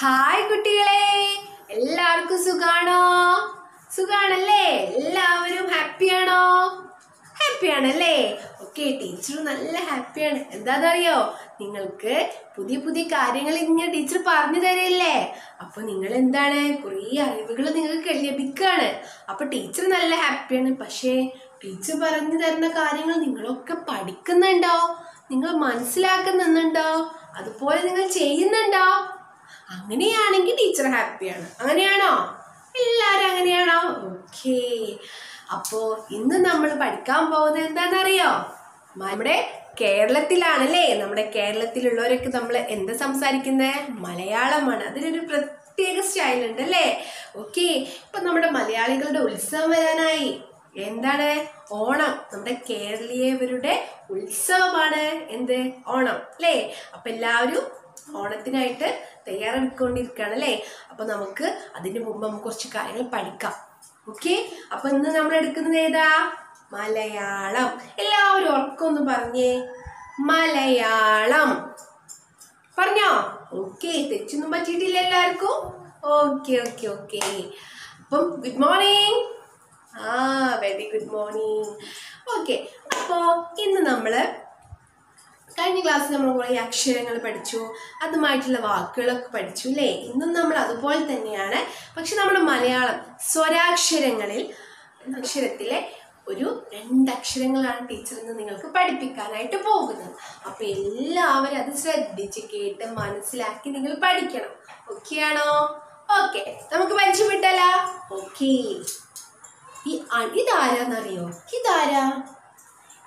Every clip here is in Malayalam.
ഹായ് കുട്ടികളെ എല്ലാവർക്കും സുഖാണോ? സുഖാണല്ലേ? എല്ലാവരും ഹാപ്പിയാണോ? ഹാപ്പിയാണല്ലേ? ഓക്കെ ടീച്ചർ നല്ല ഹാപ്പിയാണ്. എന്താണെന്നറിയോ നിങ്ങൾക്ക് പുതിയ പുതിയ കാര്യങ്ങൾ ഇങ്ങനെ ടീച്ചർ പറഞ്ഞു തരില്ലേ? അപ്പൊ നിങ്ങൾ എന്താണ് കുറേ അറിവുകൾ നിങ്ങൾക്ക് ലഭിക്കുകയാണ് അപ്പൊ ടീച്ചർ നല്ല ഹാപ്പിയാണ്. പക്ഷേ ടീച്ചർ പറഞ്ഞു തരുന്ന കാര്യങ്ങൾ നിങ്ങളൊക്കെ പഠിക്കുന്നുണ്ടോ? നിങ്ങൾ മനസ്സിലാക്കുന്നുണ്ടോ അതുപോലെ നിങ്ങൾ ചെയ്യുന്നുണ്ടോ? അങ്ങനെയാണെങ്കിൽ ടീച്ചർ ഹാപ്പിയാണ്. അങ്ങനെയാണോ? എല്ലാവരും അങ്ങനെയാണോ? ഓക്കേ. അപ്പോ ഇന്ന് നമ്മൾ പഠിക്കാൻ പോകുന്നത് എന്താണെന്നറിയോ? നമ്മുടെ കേരളത്തിലാണല്ലേ? നമ്മുടെ കേരളത്തിലുള്ളവരൊക്കെ നമ്മൾ എന്താ സംസാരിക്കുന്നത് മലയാളമാണ്. അതിനൊരു പ്രത്യേക സ്റ്റൈൽ ഉണ്ട് അല്ലേ ഓക്കെ. ഇപ്പൊ നമ്മുടെ മലയാളികളുടെ ഉത്സവം വരാനായി. എന്താണ്? ഓണം. നമ്മുടെ കേരളീയവരുടെ ഉത്സവമാണ് എന്ത്? ഓണം. അല്ലേ? അപ്പൊ എല്ലാവരും ഓണത്തിനായിട്ട് തയ്യാറെടുക്കൊണ്ടിരിക്കുകയാണ് അല്ലേ? അപ്പൊ നമുക്ക് അതിന് മുമ്പ് നമുക്ക് കുറച്ച് കാര്യങ്ങൾ പഠിക്കാം. ഓക്കെ അപ്പൊ ഇന്ന് നമ്മൾ എടുക്കുന്നത് ഏതാ? മലയാളം. എല്ലാവരും ഉറക്കൊന്ന് പറഞ്ഞേ. മലയാളം. പറഞ്ഞോ? ഓക്കെ തെച്ചൊന്നും പറ്റിയിട്ടില്ല എല്ലാവർക്കും. ഓക്കെ ഓക്കെ ഓക്കെ അപ്പം ഗുഡ് മോർണിംഗ് ആ വെരി ഗുഡ് മോർണിംഗ് ഓക്കെ അപ്പോൾ ഇന്ന് നമ്മൾ കഴിഞ്ഞ ക്ലാസ്സിൽ നമ്മൾ കുറേ അക്ഷരങ്ങൾ പഠിച്ചു. അതുമായിട്ടുള്ള വാക്കുകളൊക്കെ പഠിച്ചു അല്ലേ ഇന്നും നമ്മൾ അതുപോലെ തന്നെയാണ്. പക്ഷെ നമ്മൾ മലയാളം സ്വരാക്ഷരങ്ങളിൽ അക്ഷരത്തിലെ ഒരു രണ്ടക്ഷരങ്ങളാണ് ടീച്ചർ ഇന്ന് നിങ്ങൾക്ക് പഠിപ്പിക്കാനായിട്ട് പോകുന്നത്. അപ്പൊ എല്ലാവരും അത് ശ്രദ്ധിച്ച് കേട്ട് മനസ്സിലാക്കി നിങ്ങൾ പഠിക്കണം. ഓക്കെ ആണോ? ഓക്കെ നമുക്ക് പരിചയപ്പെട്ടല്ലോ. ഓക്കെ ഈ ഇതാരാന്നറിയോ? ഇതാരാ?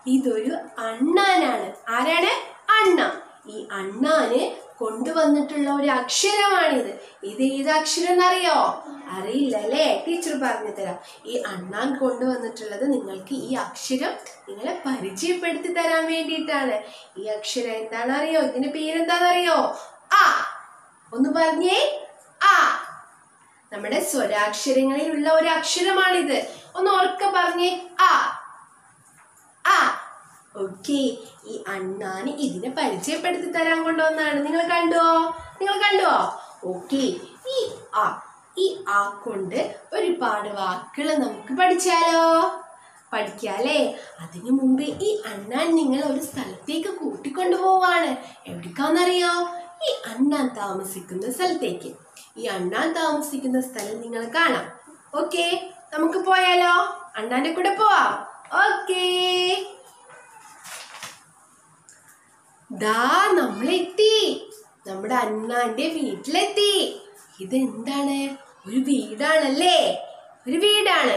ഇതൊരു അണ്ണാനാണ്. ആരാണ്? അണ്ണ. ഈ അണ്ണാന് കൊണ്ടുവന്നിട്ടുള്ള ഒരു അക്ഷരമാണിത്. ഇത് ഏത് അക്ഷരം എന്നറിയോ? അറിയില്ല അല്ലേ ടീച്ചർ പറഞ്ഞു തരാം ഈ അണ്ണാൻ കൊണ്ടുവന്നിട്ടുള്ളത് നിങ്ങൾക്ക് ഈ അക്ഷരം നിങ്ങളെ പരിചയപ്പെടുത്തി തരാൻ വേണ്ടിയിട്ടാണ്. ഈ അക്ഷരം എന്താണെന്നറിയോ? ഇതിന്റെ പേരെന്താണെന്നറിയോ? ആ. ഒന്ന് പറഞ്ഞേ. ആ. നമ്മുടെ സ്വരാക്ഷരങ്ങളിലുള്ള ഒരു അക്ഷരമാണിത്. ഒന്ന് ഉറക്കെ പറഞ്ഞേ. ആ. ഓക്കെ. ഈ അണ്ണാന് ഇതിനെ പരിചയപ്പെടുത്തി തരാൻ കൊണ്ടുവന്നാണ് നിങ്ങൾ കണ്ടുവോ നിങ്ങൾ കണ്ടുവോ ഓക്കെ. ഈ ആ ഈ ആ കൊണ്ട് ഒരുപാട് വാക്കുകൾ നമുക്ക് പഠിച്ചാലോ? പഠിക്കാല്ലേ? അതിനു മുമ്പ് ഈ അണ്ണാൻ നിങ്ങൾ ഒരു സ്ഥലത്തേക്ക് കൂട്ടിക്കൊണ്ടു പോവാണ്. എവിടേക്കാന്നറിയോ? ഈ അണ്ണാൻ താമസിക്കുന്ന സ്ഥലത്തേക്ക്. ഈ അണ്ണാൻ താമസിക്കുന്ന സ്ഥലം നിങ്ങൾ കാണാം. ഓക്കെ. നമുക്ക് പോയാലോ? അണ്ണാന്റെ കൂടെ പോവാം. ഓക്കേ. ദാ നമ്മളെത്തി. നമ്മുടെ അണ്ണാന്റെ വീട്ടിലെത്തി. ഇതെന്താണ്? ഒരു വീടാണല്ലേ? ഒരു വീടാണ്.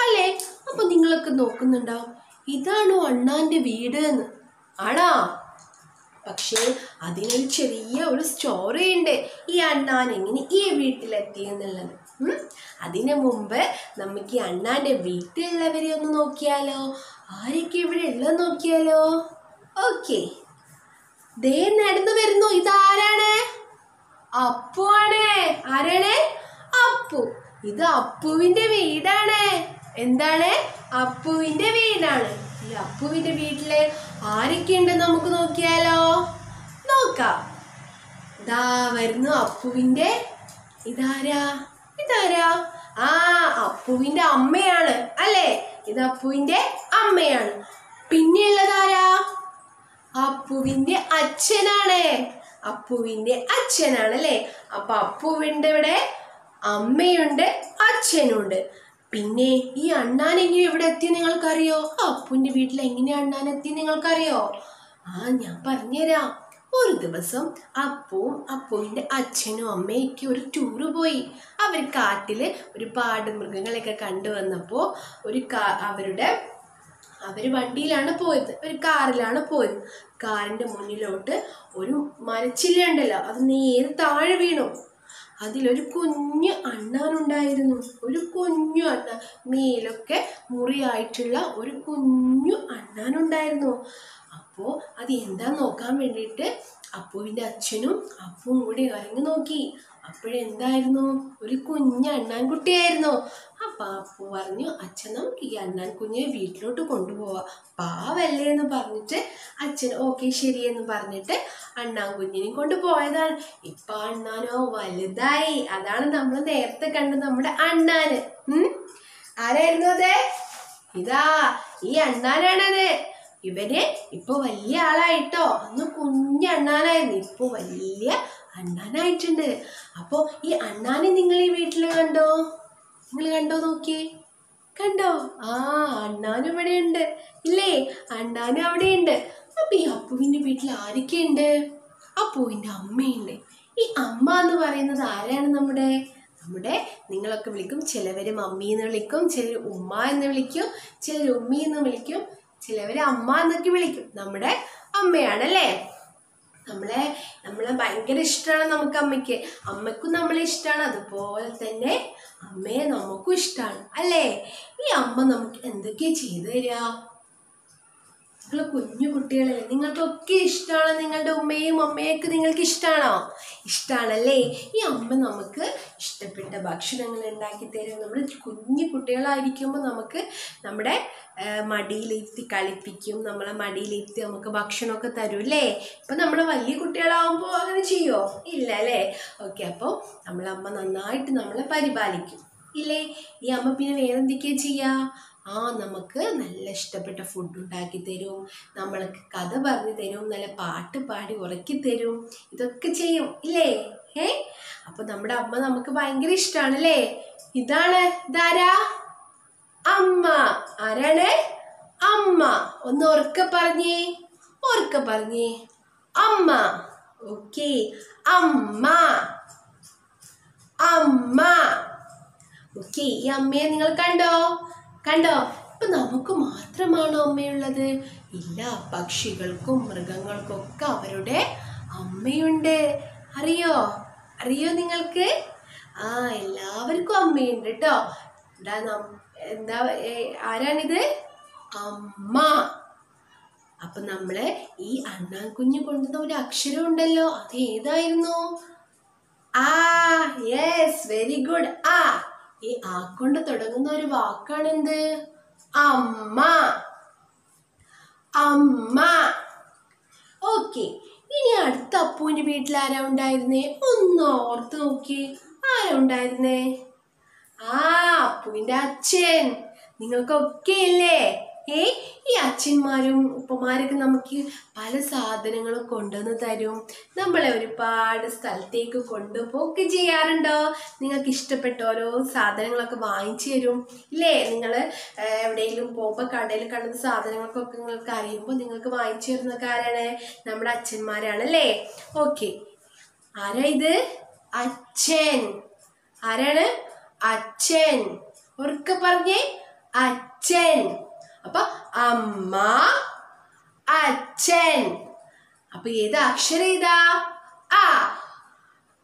അല്ലേ? അപ്പൊ നിങ്ങളൊക്കെ നോക്കുന്നുണ്ടോ? ഇതാണോ അണ്ണാന്റെ വീട് എന്ന്? ആണോ? പക്ഷേ അതിനൊരു ചെറിയ ഒരു സ്റ്റോറി ഉണ്ട്. ഈ അണ്ണാൻ എങ്ങനെ ഈ വീട്ടിലെത്തി എന്നുള്ളത്. അതിനു മുമ്പ് നമുക്ക് ഈ അണ്ണാന്റെ വീട്ടിലുള്ളവരെ ഒന്ന് നോക്കിയാലോ? ആരൊക്കെ ഇവിടെ ഉള്ളത് നോക്കിയാലോ? ഓക്കെ. ദേ നടന്നു വരുന്നു. ഇതാരാണ്? അപ്പു ആണ് ആരാണ്? അപ്പു. ഇത് അപ്പുവിന്റെ വീടാണ്. എന്താണ്? അപ്പുവിന്റെ വീടാണ്. ഈ അപ്പുവിന്റെ വീട്ടിൽ ആരൊക്കെ ഉണ്ടെന്ന് നമുക്ക് നോക്കിയാലോ? നോക്കാം. ഇതാ വരുന്നു അപ്പുവിന്റെ ഇതാരാ? ഇതാരാ? ആ അപ്പുവിന്റെ അമ്മയാണ്. അല്ലേ? ഇത് അപ്പുവിന്റെ അമ്മയാണ്. പിന്നെയുള്ളതാരാ? അപ്പുവിന്റെ അച്ഛനാണ്. അപ്പുവിന്റെ അച്ഛനാണ് അല്ലേ അപ്പൊ അപ്പുവിന്റെ ഇവിടെ അമ്മയുണ്ട് അച്ഛനുണ്ട്. പിന്നെ ഈ അണ്ണാൻ എങ്ങനെ ഇവിടെ എത്തി നിങ്ങൾക്കറിയോ? അപ്പുവിന്റെ വീട്ടിൽ എങ്ങനെ അണ്ണാൻ എത്തി നിങ്ങൾക്കറിയോ? ആ ഞാൻ പറഞ്ഞുതരാം. ഒരു ദിവസം അപ്പവും അപ്പുവിന്റെ അച്ഛനും അമ്മയൊക്കെ ഒരു ടൂറ് പോയി. അവർ കാട്ടിൽ ഒരുപാട് മൃഗങ്ങളെയൊക്കെ കണ്ടുവന്നപ്പോൾ ഒരു അവരുടെ അവർ വണ്ടിയിലാണ് പോയത് ഒരു കാറിലാണ് പോയത്. കാറിന്റെ മുന്നിലോട്ട് ഒരു മരച്ചില്ല ഉണ്ടല്ലോ അത് നേരെ താഴെ വീണു. അതിലൊരു കുഞ്ഞു അണ്ണാനുണ്ടായിരുന്നു ഒരു കുഞ്ഞു അണ്ണ. മേലൊക്കെ മുറിയായിട്ടുള്ള ഒരു കുഞ്ഞു അണ്ണാനുണ്ടായിരുന്നു. അപ്പോൾ അത് എന്താ നോക്കാൻ വേണ്ടിയിട്ട് അപ്പുവിന്റെ അച്ഛനും അപ്പും കൂടി ഇറങ്ങി നോക്കി. അപ്പോഴെന്തായിരുന്നു? ഒരു കുഞ്ഞ് അണ്ണാൻകുട്ടിയായിരുന്നു. ആ പാപ്പു പറഞ്ഞു അച്ഛൻ നമുക്ക് ഈ അണ്ണാൻ കുഞ്ഞിനെ വീട്ടിലോട്ട് കൊണ്ടുപോവാം. പാവല്ലേ എന്ന് പറഞ്ഞിട്ട് അച്ഛൻ ഓക്കെ എന്ന് പറഞ്ഞിട്ട് അണ്ണാൻ കുഞ്ഞിനെയും കൊണ്ട് പോയതാണ്. ഇപ്പൊ അണ്ണാനോ വലുതായി. അതാണ് നമ്മൾ നേരത്തെ കണ്ട നമ്മുടെ അണ്ണാന്. ആരായിരുന്നു അതെ? ഇതാ ഈ അണ്ണാനാണത്. ഇവർ ഇപ്പൊ വലിയ ആളായിട്ടോ. അന്ന് കുഞ്ഞ അണ്ണാനായിരുന്നു. ഇപ്പൊ വലിയ അണ്ണാനായിട്ടുണ്ട് അപ്പോ ഈ അണ്ണാനെ നിങ്ങൾ ഈ വീട്ടിൽ കണ്ടോ? നിങ്ങൾ കണ്ടോ നോക്കിയേ? കണ്ടോ? ആ അണ്ണാനും ഇവിടെ ഉണ്ട് ഇല്ലേ? അണ്ണാനും അവിടെ ഉണ്ട് അപ്പൊ ഈ അപ്പുവിന്റെ വീട്ടിൽ ആരൊക്കെയുണ്ട് അപ്പുവിന്റെ അമ്മയുണ്ട്. ഈ അമ്മ എന്ന് പറയുന്നത് ആരാണ് നമ്മുടെ? നമ്മുടെ നിങ്ങളൊക്കെ വിളിക്കും. ചിലവര് മമ്മി എന്ന് വിളിക്കും. ചിലർ ഉമ്മ എന്ന് വിളിക്കും. ചിലർ ഉമ്മി എന്ന് വിളിക്കും. ചിലവര് അമ്മ എന്നൊക്കെ വിളിക്കും. നമ്മുടെ അമ്മയാണല്ലേ? നമ്മളെ നമ്മളെ ഭയങ്കര ഇഷ്ടമാണ് നമുക്ക് അമ്മയ്ക്ക്. അമ്മയ്ക്കും നമ്മളെ ഇഷ്ടമാണ് അതുപോലെ തന്നെ അമ്മയെ നമുക്കും ഇഷ്ടമാണ് അല്ലേ? ഈ അമ്മ നമുക്ക് എന്തൊക്കെയാ ചെയ്തു തരിക? നിങ്ങൾ കുഞ്ഞു കുട്ടികളല്ലേ? നിങ്ങൾക്കൊക്കെ ഇഷ്ടമാണ് നിങ്ങളുടെ ഉമ്മയും അമ്മയൊക്കെ നിങ്ങൾക്ക് ഇഷ്ടമാണോ ഇഷ്ടമാണല്ലേ ഈ അമ്മ നമുക്ക് ഇഷ്ടപ്പെട്ട ഭക്ഷണങ്ങൾ ഉണ്ടാക്കി തരും. നമ്മൾ കുഞ്ഞു കുട്ടികളായിരിക്കുമ്പോൾ നമുക്ക് നമ്മുടെ മടിയിലിരുത്തി കളിപ്പിക്കും. നമ്മളെ മടിയിലിരുത്തി നമുക്ക് ഭക്ഷണമൊക്കെ തരും അല്ലേ? ഇപ്പം നമ്മൾ വലിയ കുട്ടികളാവുമ്പോൾ അങ്ങനെ ചെയ്യുമോ ഇല്ല അല്ലേ ഓക്കെ അപ്പോൾ നമ്മളമ്മ നന്നായിട്ട് നമ്മളെ പരിപാലിക്കും. ഇല്ലേ? ഈ അമ്മ പിന്നെ വേറെ എന്തൊക്കെയാ ചെയ്യുക ആ നമുക്ക് നല്ല ഇഷ്ടപ്പെട്ട ഫുഡ് ഉണ്ടാക്കി തരും. നമ്മൾക്ക് കഥ പറഞ്ഞു തരും. നല്ല പാട്ട് പാടി ഉറക്കി തരും. ഇതൊക്കെ ചെയ്യും ഇല്ലേ? ഏ അപ്പൊ നമ്മുടെ അമ്മ നമുക്ക് ഭയങ്കര ഇഷ്ടമാണ് അല്ലേ ഇതാണ് ഇതാരാ? അമ്മ. ആരാണ്? അമ്മ. ഒന്ന് ഉറക്കെ പറഞ്ഞേ. ഉറക്കെ പറഞ്ഞേ. അമ്മ. ഓക്കെ. അമ്മ. അമ്മ. ഓക്കെ ഈ അമ്മയെ നിങ്ങൾ കണ്ടോ? കണ്ടോ? ഇപ്പൊ നമുക്ക് മാത്രമാണോ അമ്മയുള്ളത്? ഇല്ല പക്ഷികൾക്കും മൃഗങ്ങൾക്കൊക്കെ അവരുടെ അമ്മയുണ്ട്. അറിയോ? അറിയോ നിങ്ങൾക്ക്? ആ എല്ലാവർക്കും അമ്മയുണ്ട് കേട്ടോ എന്താ എന്താ ആരാണിത്? അമ്മ. അപ്പൊ നമ്മൾ ഈ അണ്ണാൻ കുഞ്ഞ് കൊണ്ടുവന്ന ഒരു അക്ഷരം ഉണ്ടല്ലോ. അത് ഏതായിരുന്നു ആ യെസ് വെരി ഗുഡ് ആ ഈ ആ കൊണ്ട് തുടങ്ങുന്ന ഒരു വാക്കാണ് എന്ത് അമ്മ. അമ്മ. ഓക്കെ ഇനി അടുത്ത അപ്പുവിന്റെ വീട്ടിൽ ആരാ ഉണ്ടായിരുന്നേ? ഒന്ന് ഓർത്ത് നോക്കി. ആരാ ഉണ്ടായിരുന്നേ? ആ അപ്പുവിന്റെ അച്ഛൻ. നിങ്ങൾക്കൊക്കെ ഇല്ലേ ഏ ഈ അച്ഛന്മാരും ഉപ്പമാരൊക്കെ നമുക്ക് പല സാധനങ്ങളും കൊണ്ടുവന്ന് തരും. നമ്മളെ ഒരുപാട് സ്ഥലത്തേക്ക് കൊണ്ടുപോക്കെ ചെയ്യാറുണ്ടോ? നിങ്ങൾക്ക് ഇഷ്ടപ്പെട്ട ഓരോ സാധനങ്ങളൊക്കെ വാങ്ങിച്ചു തരും. ഇല്ലേ? നിങ്ങൾ എവിടെയെങ്കിലും പോകുമ്പോൾ കടയിൽ കണ്ടുന്ന സാധനങ്ങൾക്കൊക്കെ നിങ്ങൾക്ക് അറിയുമ്പോൾ നിങ്ങൾക്ക് വാങ്ങിച്ചു തരുന്നൊക്കെ ആരാണ്? നമ്മുടെ അച്ഛന്മാരാണ് അല്ലേ? ഓക്കെ. ആരാ ഇത്? അച്ഛൻ. ആരാണ്? അച്ഛൻ. ഉറക്കെ പറഞ്ഞേ അച്ഛൻ. അപ്പൊ അമ്മ അച്ഛൻ. അപ്പൊ ഏത് അക്ഷരം ഇതാ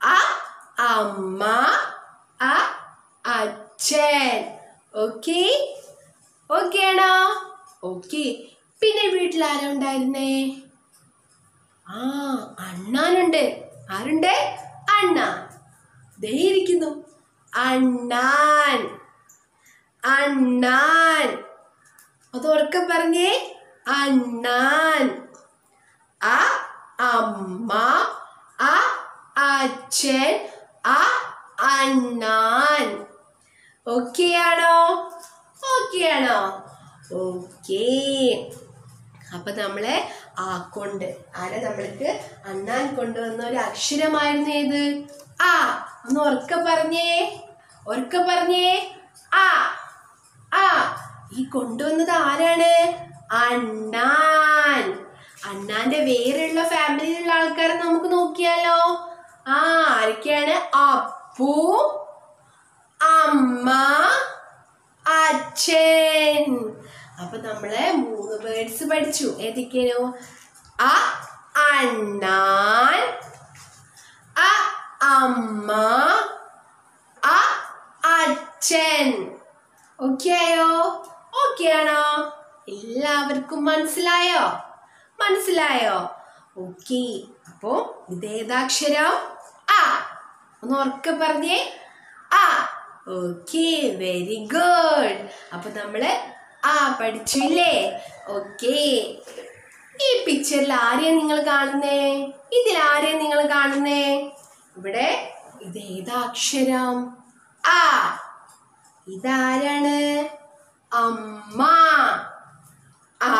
ആ അമ്മ അ അച്ഛൻ. ഓക്കെ? ഓക്കെ ആണോ? ഓക്കെ. പിന്നെ വീട്ടിൽ ആരാ ഉണ്ടായിരുന്നേ? ആ അണ്ണാനുണ്ട്. ആരുണ്ട്? അണ്ണ. ദേ ഇരിക്കുന്നു. അണ്ണാൻ. അണ്ണാൻ. അത് ഉറക്കെ പറഞ്ഞേ. അണ്ണാൻ. അ അമ്മ. അ അച്ഛൻ. അ അണ്ണാൻ. ഓക്കെ ആണോ? ഓക്കെ ആണോ? ഓക്കെ അപ്പൊ നമ്മളെ ആ കൊണ്ട് ആരെ നമ്മൾക്ക് അണ്ണാൻ കൊണ്ടുവന്ന ഒരു അക്ഷരമായിരുന്നു ഏത്? ആ ഒന്ന് ഉറക്കെ പറഞ്ഞേ. ഉറക്കെ പറഞ്ഞേ. ആ ആ. ഈ കൊണ്ടുവന്നത് ആരാണ്? അണ്ണാൻ. അണ്ണാന്റെ വേറെയുള്ള ഫാമിലിയിലുള്ള ആൾക്കാരെ നമുക്ക് നോക്കിയാലോ. ആ ആരൊക്കെയാണ്? അപ്പു അമ്മ അച്ഛൻ. അപ്പൊ നമ്മൾ മൂന്ന് വേർഡ്സ് പഠിച്ചു. ഏതൊക്കെയാണോ? അ അണ്ണാൻ അ അമ്മ അ അച്ഛൻ. ഓക്കെ ആയോ? ഓക്കെ ആണോ എല്ലാവർക്കും മനസ്സിലായോ? മനസ്സിലായോ? ഓക്കെ അപ്പോ ഇതേതാക്ഷരം ആ ഒന്ന് ഉറക്കെ പറഞ്ഞേ. ആ ഓക്കെ വെരി ഗുഡ്. അപ്പൊ നമ്മൾ ആ പഠിച്ചില്ലേ? ഓക്കെ. ഈ പിക്ചറിൽ ആരെയാ നിങ്ങൾ കാണുന്നേ? ഇതിൽ ആരെയാ നിങ്ങൾ കാണുന്നേ? ഇവിടെ ഇത് ഏതാ അക്ഷരം ആ ഇതാരാണ്? അമ്മ. ആ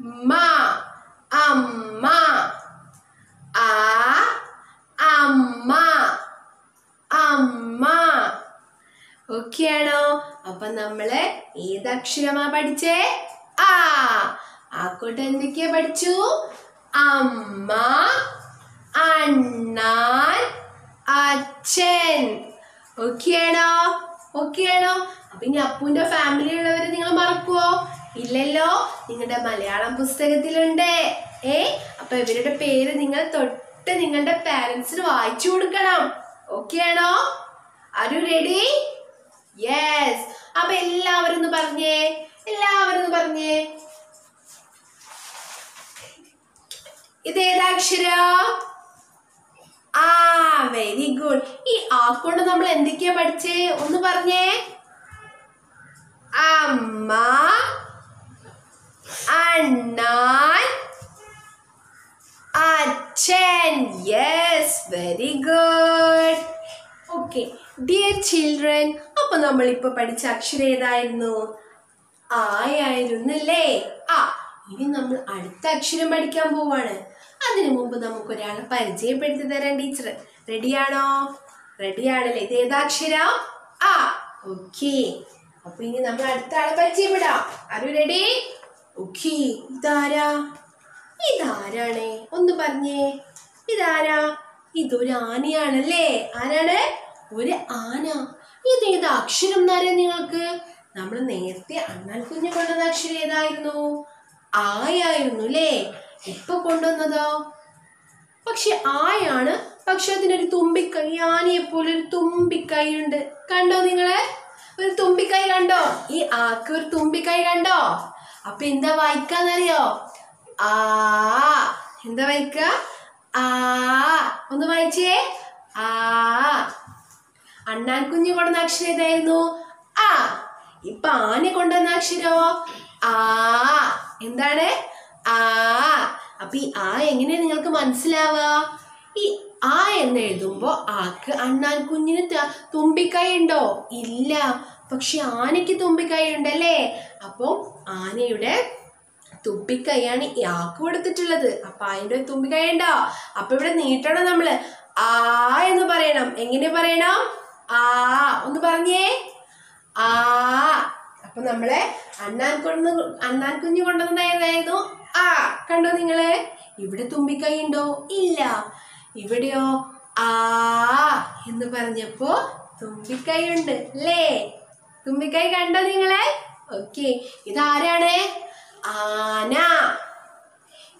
മ അമ്മ. ആ അമ്മ. അമ്മ. ഓക്കെ ആണോ അപ്പൊ നമ്മൾ ഏതക്ഷരമാ പഠിച്ചേ? ആ ആക്കോട്ടെ എന്തൊക്കെയാ പഠിച്ചു? അമ്മ അണ്ണാൻ അച്ഛൻ. ഓക്കെ ആണോ ഓക്കെ ആണോ അപ്പൊ ഇനി അപ്പുവിന്റെ ഫാമിലി ഉള്ളവരെ നിങ്ങൾ മറക്കുവോ? ഇല്ലല്ലോ. നിങ്ങളുടെ മലയാളം പുസ്തകത്തിലുണ്ട്. ഏ? അപ്പൊ ഇവരുടെ പേര് നിങ്ങൾ തൊട്ട് നിങ്ങളുടെ പാരൻസിന് വായിച്ചു കൊടുക്കണം. ഓക്കെ ആണോ? ആരു റെഡി യെസ് അപ്പൊ എല്ലാവരും ഒന്ന് പറഞ്ഞേ. എല്ലാവരും ഒന്ന് പറഞ്ഞേ. ഇത് ഏതാക്ഷര ആ വെരി ഗുഡ് ഈ ആ കൊണ്ട് നമ്മൾ എന്തൊക്കെയാ പഠിച്ചേ? ഒന്ന് പറഞ്ഞേ. അമ്മ അണ്ണാൻ അച്ഛൻ. Yes very good okay dear children അപ്പൊ നമ്മൾ ഇപ്പൊ പഠിച്ച അക്ഷരം ഏതായിരുന്നു? ആയായിരുന്നല്ലേ ആ ഇനി നമ്മൾ അടുത്ത അക്ഷരം പഠിക്കാൻ പോവാണ്. അതിനു മുമ്പ് നമുക്ക് ഒരാളെ പരിചയപ്പെടുത്തി തരാൻ ടീച്ചർ റെഡിയാണോ റെഡിയാണല്ലേ ഇത് ഏതാക്ഷരം ആ ഓക്കെ അപ്പൊ ഇനി നമ്മൾ അടുത്ത ആളെ പരിചയപ്പെടാം. റെഡി ഓക്കെ ഇതാരാ? ഇതാരാണ്? ഒന്ന് പറഞ്ഞേ. ഇതാരാ? ഇതൊരു ആനയാണല്ലേ? ആരാണ്? ഒരു ആന. ഇത് ഏത് അക്ഷരം എന്നറിയാം നിങ്ങൾക്ക്? നമ്മൾ നേരത്തെ അണ്ണാൻ കുഞ്ഞു കൊണ്ടുവന്ന അക്ഷരം ഏതായിരുന്നു? ആയായിരുന്നു അല്ലേ? ഇപ്പൊ കൊണ്ടുവന്നതോ? പക്ഷെ ആയാണ് പക്ഷെ അതിനൊരു തുമ്പിക്കൈ ആനയെ പോലെ ഒരു തുമ്പിക്കൈ ഉണ്ട് കണ്ടോ നിങ്ങൾ? ഒരു തുമ്പിക്കൈ കണ്ടോ? ഈ ആക്ക് ഒരു തുമ്പിക്കൈ കണ്ടോ? അപ്പൊ എന്താ വായിക്കാന്നറിയോ? ആ എന്താ വായിക്ക? ആ ഒന്ന് വായിച്ചേ. ആ അണ്ണാൻ കുഞ്ഞു കൊണ്ടുവന്ന അക്ഷരം ഏതായിരുന്നു? ആ ഇപ്പൊ ആന കൊണ്ടുവന്ന അക്ഷരോ? ആ എന്താണ്? ആ അപ്പൊ ഈ ആ എങ്ങനെയാണ് നിങ്ങൾക്ക് മനസ്സിലാവുക? ഈ ആ എന്ന് എഴുതുമ്പോൾ ആക്ക് അണ്ണാൻ കുഞ്ഞിന് തുമ്പിക്കൈ ഉണ്ടോ ഇല്ല. പക്ഷെ ആനയ്ക്ക് തുമ്പിക്കൈ ഉണ്ടല്ലേ അപ്പോൾ ആനയുടെ തുമ്പിക്കൈയാണ് ആക്ക് കൊടുത്തിട്ടുള്ളത്. അപ്പം അതിന്റെ തുമ്പിക്കൈ ഉണ്ടോ അപ്പം ഇവിടെ നീട്ടണം നമ്മൾ ആ എന്ന് പറയണം. എങ്ങനെ പറയണം? ആ ഒന്ന് പറഞ്ഞേ. ആ. അപ്പൊ നമ്മളെ അണ്ണാൻ കൊണ്ട് അണ്ണാൻ കുഞ്ഞു കൊണ്ടുവന്നതായിരുന്നു ആ കണ്ടോ നിങ്ങൾ? ഇവിടെ തുമ്പിക്കൈ ഉണ്ടോ ഇല്ല. ഇവിടെയോ? ആ എന്ന് പറഞ്ഞപ്പോ തുമ്പിക്കൈ ഉണ്ട് അല്ലേ? തുമ്പിക്കൈ കണ്ടോ നിങ്ങളെ? ഓക്കെ. ഇതാരാണ്? ആന.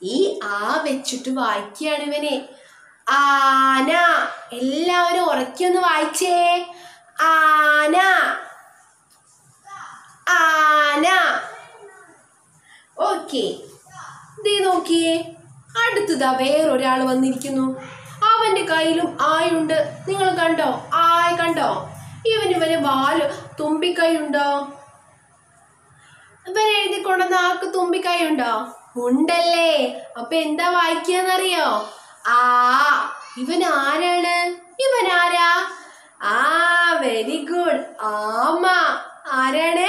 ഈ ആ വെച്ചിട്ട് വായിക്കുകയാണ് ഇവനെ. ആന. എല്ലാവരും ഉറക്കിയൊന്ന് വായിച്ചേ. ആന. ആന. ഓക്കെ. ദേ നോക്കിയേ. അടുത്തതാ വേറൊരാൾ വന്നിരിക്കുന്നു. അവന്റെ കയ്യിലും ആയുണ്ട്. നിങ്ങൾ കണ്ടോ? ആയ കണ്ടോ? ഇവന് ഇവന് വാൽ തുമ്പിക്കൈ ഉണ്ടോ ഇവൻ എഴുതി കൊണ്ടുവന്ന ആക്ക് തുമ്പിക്കൈ ഉണ്ടോ ഉണ്ടല്ലേ. അപ്പൊ എന്താ വായിക്കാന്നറിയോ ആ ഇവൻ ആരാണ്? ഇവൻ ആരാ? ആ വെരി ഗുഡ് ആമ. ആരാണ്?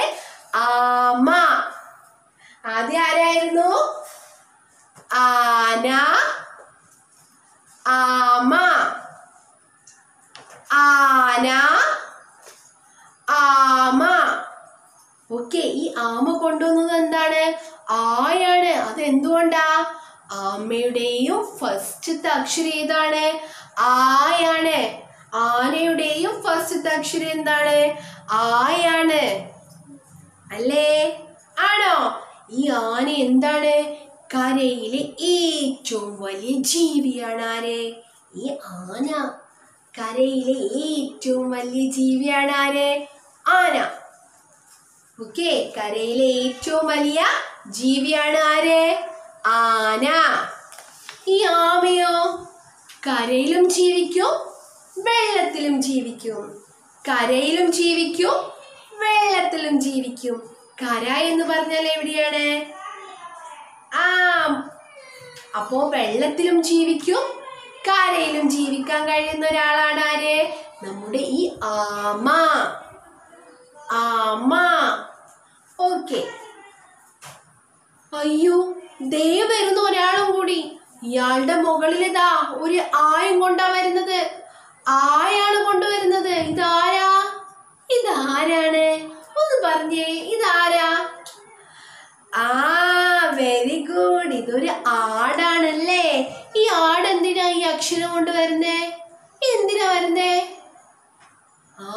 അക്ഷരം ഏതാണ്? ആയാണ്. ആനയുടെയും ഫസ്റ്റത്തെ അക്ഷരം എന്താണ്? ആയാണ്. അല്ലേ? ആണോ? ഈ ആന എന്താണ്? കരയിലെ ഏറ്റവും വലിയ ജീവിയാണ് ആര്? ഈ ആന. കരയിലെ ഏറ്റവും വലിയ ജീവിയാണ് ആര്? ആന. ഓക്കെ. കരയിലെ ഏറ്റവും വലിയ ജീവിയാണ് ആര്? ആന. ഈ ആമയോ? കരയിലും ജീവിക്കും വെള്ളത്തിലും ജീവിക്കും. കരയിലും ജീവിക്കും വെള്ളത്തിലും ജീവിക്കും. കര എന്ന് പറഞ്ഞാൽ എവിടെയാണ്? ആ. അപ്പോ വെള്ളത്തിലും ജീവിക്കും കരയിലും ജീവിക്കാൻ കഴിയുന്ന ഒരാളാണ് ആര്? നമ്മുടെ ഈ ആമ. ആമ. ഓക്കെ. അയ്യോ ദേ വരുന്ന ഒരാളും കൂടി. ഇയാളുടെ മുകളിലിതാ ഒരു ആയും കൊണ്ടാ വരുന്നത്. ആയാണ് കൊണ്ടുവരുന്നത്. ഇതാരാ? ഇതാരാണ്? ഒന്ന് പറഞ്ഞേ ഇതാരാ? ആ വെരി ഗുഡ് ഇതൊരു ആടാണല്ലേ. ഈ ആട് എന്തിനാ ഈ അക്ഷരം കൊണ്ട് വരുന്നേ? എന്തിനാ വരുന്നേ? ആ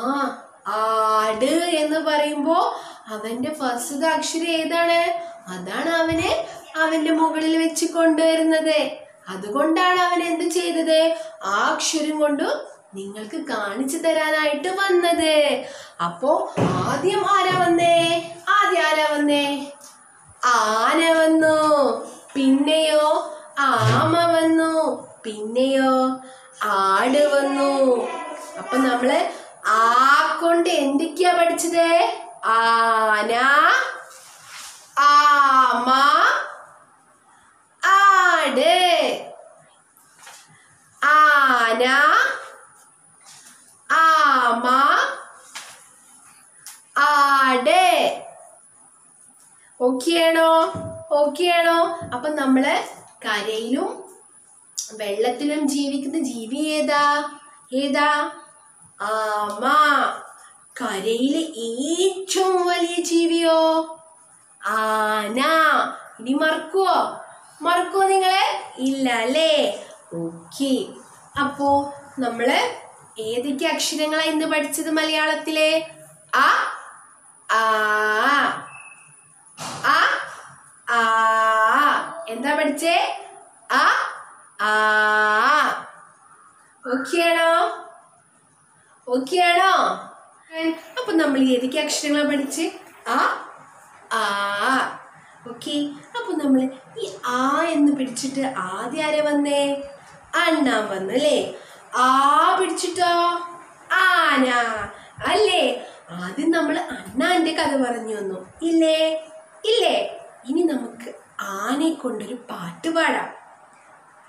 ആട് എന്ന് പറയുമ്പോ അവന്റെ ഫസ്റ്റ് അക്ഷരം ഏതാണ്? അതാണ് അവന് അവന്റെ മുകളിൽ വെച്ച് കൊണ്ടുവരുന്നത്. അതുകൊണ്ടാണ് അവൻ എന്ത് ചെയ്തത്? ആ അക്ഷരം കൊണ്ട് നിങ്ങൾക്ക് കാണിച്ചു തരാനായിട്ട് വന്നത്. അപ്പോ ആദ്യം ആരാ വന്നേ? ആദ്യം ആരാ വന്നേ? ആന വന്നു. പിന്നെയോ ആമ വന്നു. പിന്നെയോ ആട് വന്നു. അപ്പൊ നമ്മൾ ആ കൊണ്ട് എന്തൊക്കെയാ പഠിച്ചത്? ആന ആമ ആട് ആന ആമ ആട് ഓക്കെയാണോ? ഓക്കെയാണോ? അപ്പൊ നമ്മൾ കരയിലും വെള്ളത്തിലും ജീവിക്കുന്ന ജീവി ഏതാ? ഏതാ? ആമ കരയിലെ ഏറ്റവും വലിയ ജീവിയോ? ആന. ഇനി മറക്കുവോ? മറക്കുവോ നിങ്ങളെ? ഇല്ല അല്ലേ ഓക്കെ. അപ്പോ നമ്മൾ ഏതൊക്കെ അക്ഷരങ്ങളാ ഇന്ന് പഠിച്ചത് മലയാളത്തിലെ? ആ ആ. അ ആ എന്താ പഠിച്ചേ? അ ആ. ഓക്കെയാണോ? ഓക്കെയാണോ? അപ്പൊ നമ്മൾ ഏതൊക്കെ അക്ഷരങ്ങളാ പഠിച്ച്? ആ ആ. ഓക്കെ. അപ്പൊ നമ്മൾ ഈ ആ എന്ന് പിടിച്ചിട്ട് ആദ്യം ആരെ വന്നേ? അണ്ണാൻ വന്നു അല്ലേ? ആ പിടിച്ചിട്ടോ? ആന. അല്ലേ? ആദ്യം നമ്മൾ അണ്ണാന്റെ കഥ പറഞ്ഞു വന്നു ഇല്ലേ? കൊണ്ടൊരു പാട്ട് പാടാം.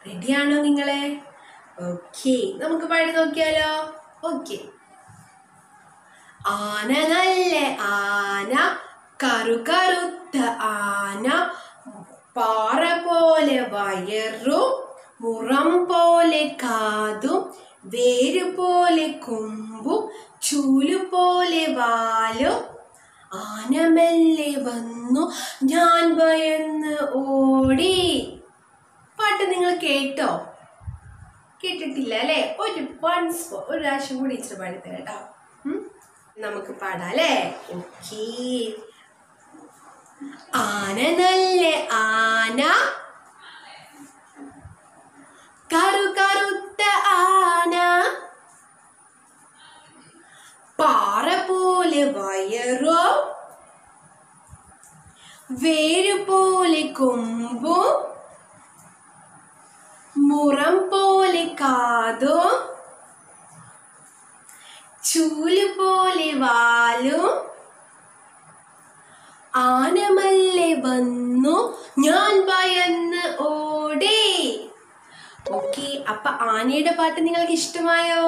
റെഡിയാണോ നിങ്ങളെ? ഓക്കെ നമുക്ക് പാടി നോക്കിയാലോ? ഓക്കെ ആന നല്ല ആന കറു കറുത്ത ആന പാറ പോലെ വയറും മുറം പോലെ കാതും വേര് പോലെ കൊമ്പും ചൂൽ പോലെ വാലും ആന വന്നു. ഞാൻ ഭയന്ന് ഓടി. പാട്ട് നിങ്ങൾ കേട്ടോ? കേട്ടിട്ടില്ല അല്ലേ? ഒരു വൺസ് ഒരു പ്രാവശ്യം കൂടി ഇച്ചിരി പാടിത്തരാം കേട്ടോ. നമുക്ക് പാടാം അല്ലേ? ഓക്കേ. ആന നല്ല ആന. കറു കറുത്ത ആന. പാറ പോലെ വയറോ വേര് പോലെ കൊമ്പും മുറം പോലെ കാതോ ചൂലു പോലെ വാലും ആനമല്ലേ വന്നു ഞാൻ ഭയന്ന് ഓടേ. ഓക്കെ അപ്പൊ ആനയുടെ പാട്ട് നിങ്ങൾക്ക് ഇഷ്ടമായോ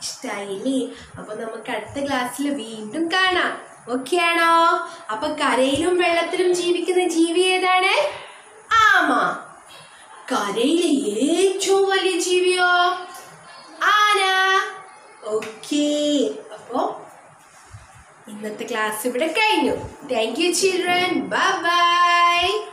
ഇഷ്ടായില്ലേ? അപ്പൊ നമുക്ക് അടുത്ത ക്ലാസ്സിൽ വീണ്ടും കാണാം. ഓക്കെ ആണോ? അപ്പൊ കരയിലും വെള്ളത്തിലും ജീവിക്കുന്ന ജീവി ഏതാണ്? ആമ. കരയിലെ ഏറ്റവും വലിയ ജീവിയോ? ആന. ഓക്കെ അപ്പോ ഇന്നത്തെ ക്ലാസ് ഇവിടെ കഴിഞ്ഞു. Thank you children bye bye